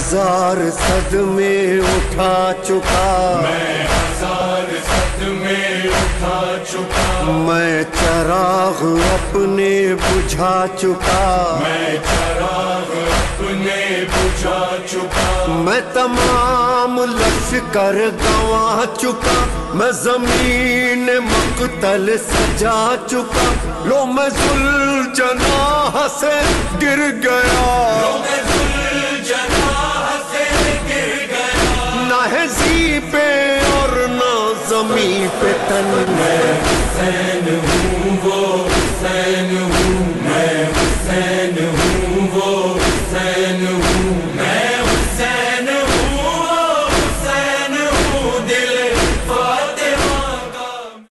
हज़ार सदमे उठा चुका। मैं हज़ार सदमे उठा चुका। मैं चराग अपने बुझा चुका। मैं चराग अपने बुझा चुका। मैं तमाम लश्कर गंवा चुका। मैं ज़मीन मकतल सजा चुका। लो मैं जुल से गिर गया। पे और ना जमी पे तन मैं हुसैन हूँ